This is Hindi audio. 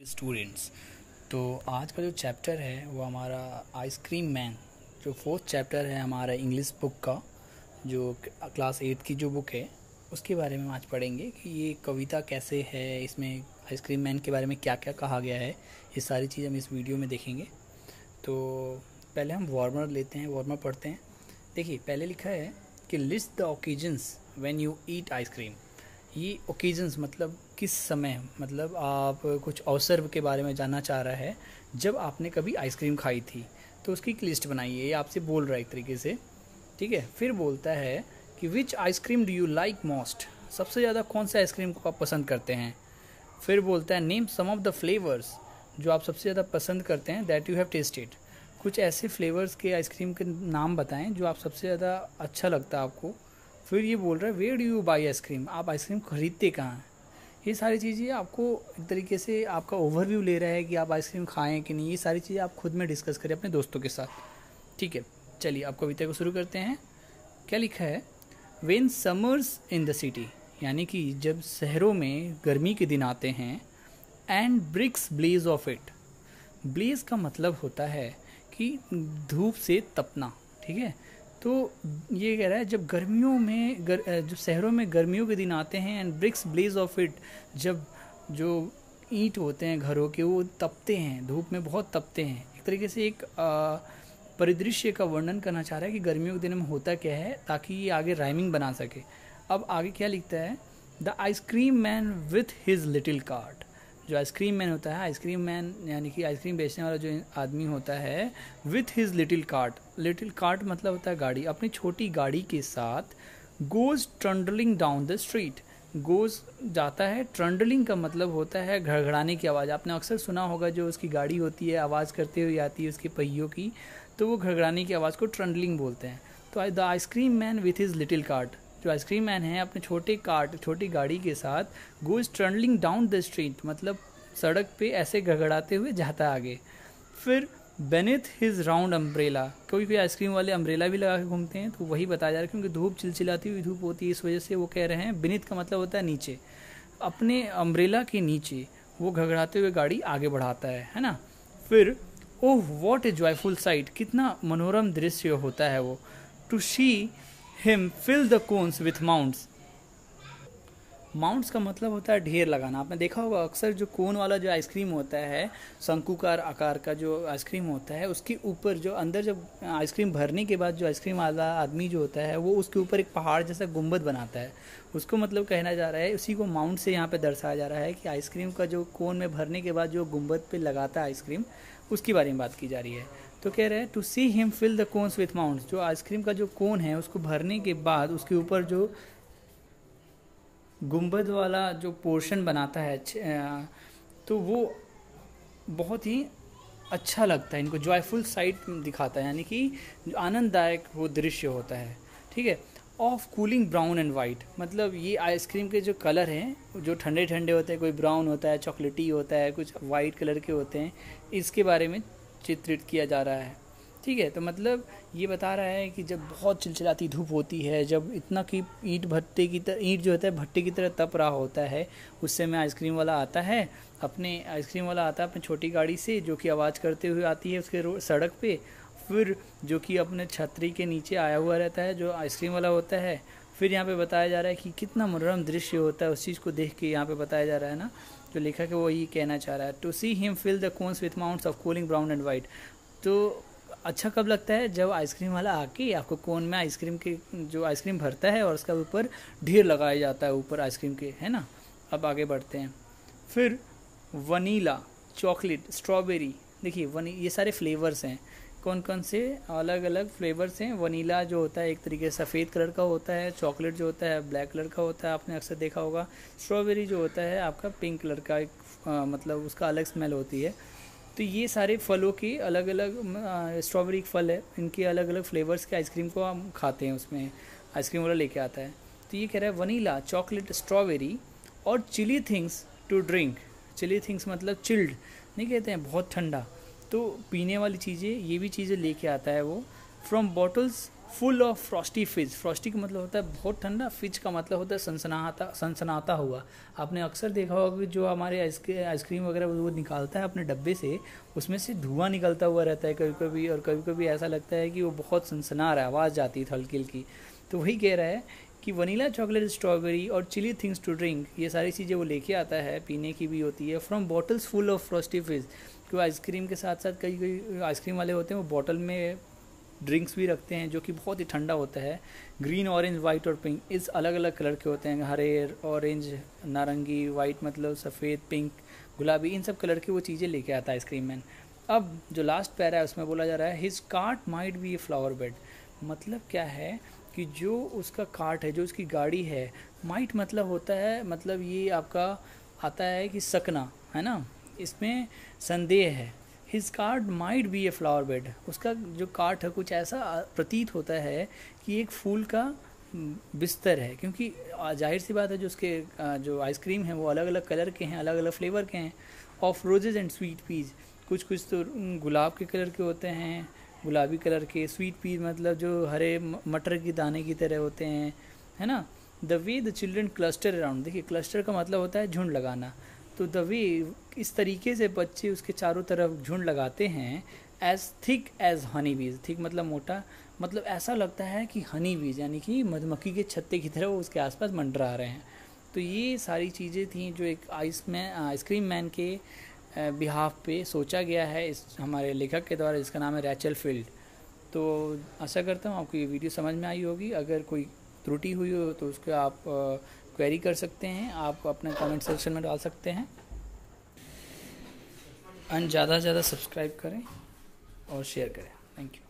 स्टूडेंट्स तो आज का जो चैप्टर है, वो हमारा आइसक्रीम मैन जो फोर्थ चैप्टर है हमारा इंग्लिश बुक का, जो क्लास एट की जो बुक है, उसके बारे में हम आज पढ़ेंगे कि ये कविता कैसे है, इसमें आइसक्रीम मैन के बारे में क्या क्या कहा गया है, ये सारी चीज़ हम इस वीडियो में देखेंगे। तो पहले हम वार्मर लेते हैं वार्मर पढ़ते हैं। देखिए, पहले लिखा है कि list the occasions when you eat ice cream ये ओकेजन्स मतलब किस समय मतलब आप कुछ अवसर के बारे में जानना चाह रहा है, जब आपने कभी आइसक्रीम खाई थी तो उसकी एक लिस्ट बनाइए, ये आपसे बोल रहा है एक तरीके से, ठीक है? फिर बोलता है कि which ice cream do you like most सबसे ज़्यादा कौन सा आइसक्रीम को आप पसंद करते हैं? फिर बोलता है name some of the flavours जो आप सबसे ज़्यादा पसंद करते हैं दैट यू हैव टेस्टेड कुछ ऐसे फ्लेवर्स के आइसक्रीम के नाम बताएँ, जो आप सबसे ज़्यादा अच्छा लगता है आपको फिर ये बोल रहा है where do you buy ice cream आप आइसक्रीम खरीदते कहाँ हैं? ये सारी चीज़ें आपको एक तरीके से आपका ओवरव्यू ले रहा है कि आप आइसक्रीम खाएँ कि नहीं। ये सारी चीज़ें आप खुद में डिस्कस करें अपने दोस्तों के साथ। ठीक है, चलिए आप कविता को शुरू करते हैं। क्या लिखा है? When summers in the city यानी कि जब शहरों में गर्मी के दिन आते हैं and bricks blaze of it blaze का मतलब होता है कि धूप से तपना। ठीक है तो ये कह रहा है जब गर्मियों में गर, जब शहरों में गर्मियों के दिन आते हैं and bricks blaze of it जब जो ईंट होते हैं घरों के वो तपते हैं धूप में बहुत तपते हैं। एक तरीके से एक परिदृश्य का वर्णन करना चाह रहा है कि गर्मियों के दिन में होता क्या है ताकि ये आगे राइमिंग बना सके। अब आगे क्या लिखता है? The ice cream man with his little cart जो आइसक्रीम मैन होता है आइसक्रीम मैन यानी कि आइसक्रीम बेचने वाला जो आदमी होता है with his little cart little cart मतलब होता है गाड़ी, अपनी छोटी गाड़ी के साथ goes trundling down the street goes जाता है ट्रंडलिंग का मतलब होता है घड़घड़ाने की आवाज़। आपने अक्सर सुना होगा जो उसकी गाड़ी होती है, आवाज़ करते हुए आती है उसके पहियों की तो वो घड़घड़ाने की आवाज़ को ट्रंडलिंग बोलते हैं। तो the ice cream man with his little cart जो आइसक्रीम मैन है, अपने छोटे कार्ट छोटी गाड़ी के साथ goes trundling down the street मतलब सड़क पे ऐसे गड़गड़ाते हुए जाता आगे। फिर बेनिथ हिज राउंड अम्ब्रेला कोई कोई आइसक्रीम वाले अम्ब्रेला भी लगा के घूमते हैं तो वही बताया जा रहा है क्योंकि धूप चिलचिलाती हुई धूप होती है, इस वजह से वो कह रहे हैं बेनिथ का मतलब होता है नीचे। अपने अम्ब्रेला के नीचे वो घगड़ाते हुए गाड़ी आगे बढ़ाता है है ना? फिर, oh what a joyful sight कितना मनोरम दृश्य होता है वो। To see him fill the cones with mounds mounds का मतलब होता है ढेर लगाना। आपने देखा होगा, अक्सर जो कोन वाला जो आइसक्रीम होता है शंकुकार आकार का जो आइसक्रीम होता है, उसके ऊपर जो अंदर जब आइसक्रीम भरने के बाद जो आइसक्रीम वाला आदमी जो होता है, वो उसके ऊपर एक पहाड़ जैसा गुंबद बनाता है। उसको मतलब कहना जा रहा है, उसी को माउंट से यहाँ पे दर्शाया जा रहा है कि आइसक्रीम का जो कोन में भरने के बाद जो गुंबद पे लगाता है आइसक्रीम उसके बारे में बात की जा रही है। तो कह रहे हैं to see him fill the cones with mounds जो आइसक्रीम का जो कोन है, उसको भरने के बाद उसके ऊपर जो गुंबद वाला जो पोर्शन बनाता है तो वो बहुत ही अच्छा लगता है, इनको जॉयफुल साइट दिखाता है, यानी कि आनंददायक वो दृश्य होता है, ठीक है? Of cooling brown and white मतलब ये आइसक्रीम के जो कलर हैं, जो ठंडे ठंडे होते हैं, कोई ब्राउन होता है चॉकलेटी होता है, कुछ वाइट कलर के होते हैं, इसके बारे में चित्रित किया जा रहा है। ठीक है तो मतलब ये बता रहा है कि जब बहुत चिलचिलाती धूप होती है, जब इतना कि ईंट भट्टे की तरह, ईंट जो होता है भट्टे की तरह तप रहा होता है, उस समय आइसक्रीम वाला आता है, अपने आइसक्रीम वाला आता है अपनी छोटी गाड़ी से, जो कि आवाज़ करते हुए आती है उसके सड़क पे, फिर जो कि अपने छतरी के नीचे आया हुआ रहता है, जो आइसक्रीम वाला होता है, फिर यहाँ पे बताया जा रहा है कि कितना मनोरम दृश्य होता है उस चीज़ को देख के यहाँ पे बताया जा रहा है ना, जो लेखक है वो यही कहना चाह रहा है to see him fill the cones with mounds of cooling brown and white तो अच्छा कब लगता है जब आइसक्रीम वाला आके आपको कोन में आइसक्रीम के जो आइसक्रीम भरता है और उसका ऊपर ढेर लगाया जाता है ऊपर आइसक्रीम के है ना? अब आगे बढ़ते हैं। फिर वनीला चॉकलेट स्ट्रॉबेरी देखिए वनी ये सारे फ्लेवर्स हैं। कौन कौन से अलग अलग फ्लेवर्स हैं? वनीला जो होता है एक तरीके से सफ़ेद कलर का होता है चॉकलेट जो होता है ब्लैक कलर का होता है आपने अक्सर देखा होगा। स्ट्रॉबेरी जो होता है आपका पिंक कलर का एक आ, मतलब उसका अलग स्मेल होती है। तो ये सारे फलों के अलग अलग स्ट्रॉबेरी फल है। इनके अलग अलग फ्लेवर्स के आइसक्रीम को हम खाते हैं, उसमें आइसक्रीम वाला लेके आता है। तो ये कह रहा है, वनीला चॉकलेट स्ट्रॉबेरी और chilly things to drink chilly things मतलब चिल्ड नहीं कहते हैं, बहुत ठंडा। तो पीने वाली चीज़ें, ये भी चीज़ें लेके आता है वो। From bottles full of frosty fizz frosty का मतलब होता है बहुत ठंडा फिज का मतलब होता है सनसनाता सनसनाता हुआ। आपने अक्सर देखा होगा कि जो हमारे आइसक्रीम वगैरह वो निकालता है अपने डब्बे से, उसमें से धुआँ निकलता हुआ रहता है कभी कभी और कभी कभी ऐसा लगता है कि वो बहुत सनसना रहा है, आवाज़ जाती है हल्की हल्की तो वही कह रहा है कि वनीला चॉकलेट स्ट्रॉबेरी और चिली थिंग्स टू ड्रिंक ये सारी चीज़ें वो लेके आता है, पीने की भी होती है from bottles full of frosty fizz क्योंकि आइसक्रीम के साथ साथ कई कई आइसक्रीम वाले होते हैं, वो बॉटल में ड्रिंक्स भी रखते हैं, जो कि बहुत ही ठंडा होता है। ग्रीन, ऑरेंज वाइट और पिंक, इस अलग अलग कलर के होते हैं। हरे, ऑरेंज, नारंगी वाइट मतलब सफ़ेद, पिंक, गुलाबी, इन सब कलर की वो चीज़ें लेके आता है आइसक्रीम मैन अब जो लास्ट पैरा है, उसमें बोला जा रहा है his cart might be a flower bed मतलब क्या है कि जो उसका कार्ट है, जो उसकी गाड़ी है माइट मतलब होता है मतलब ये आपका आता है कि सकना, है ना? इसमें संदेह है। His cart might be a flower bed उसका जो कार्ट है, कुछ ऐसा प्रतीत होता है कि एक फूल का बिस्तर है। क्योंकि ज़ाहिर सी बात है, जो उसके जो आइसक्रीम है, वो अलग अलग कलर के हैं अलग अलग फ्लेवर के हैं। Of roses and sweet peas कुछ कुछ तो गुलाब के कलर के होते हैं। गुलाबी कलर के स्वीट पीज मतलब जो हरे मटर के दाने की तरह होते हैं, है ना? The way the children cluster around देखिए क्लस्टर का मतलब होता है झुंड लगाना। तो द वे इस तरीके से बच्चे उसके चारों तरफ़ झुंड लगाते हैं एज थिक एज हनी बीज थिक मतलब मोटा मतलब ऐसा लगता है कि हनी बीज यानी कि मधुमक्खी के छत्ते की तरह वो उसके आसपास मंडरा रहे हैं। तो ये सारी चीज़ें थी जो एक ice man ice cream man के बिहाफ पे सोचा गया है इस हमारे लेखक के द्वारा, जिसका नाम है रैचल फ़ील्ड तो आशा करता हूँ आपको ये वीडियो समझ में आई होगी। अगर कोई त्रुटि हुई हो तो उसको आप क्वेरी कर सकते हैं, आप अपने कमेंट सेक्शन में डाल सकते हैं। एंड ज़्यादा से ज़्यादा सब्सक्राइब करें और शेयर करें। Thank you